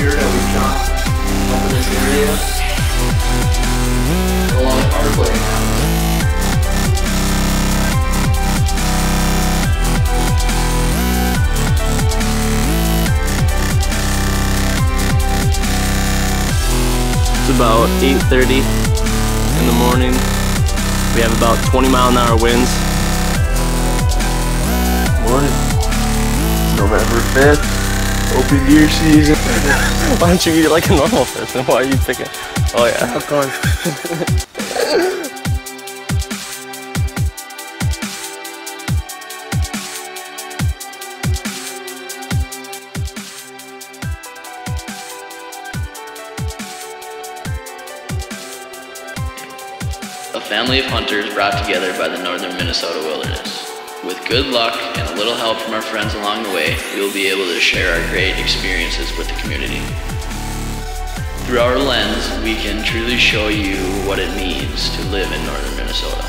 These that we shot up in this area. A lot of car play now. It's about 8.30 in the morning. We have about 20 mile an hour winds. Morning. November 5th. Open deer season. Why don't you eat it like a normal person? Why are you picking? Oh yeah. Popcorn. A family of hunters brought together by the northern Minnesota wilderness. With good luck and a little help from our friends along the way, we will be able to share our great experiences with the community. Through our lens, we can truly show you what it means to live in northern Minnesota.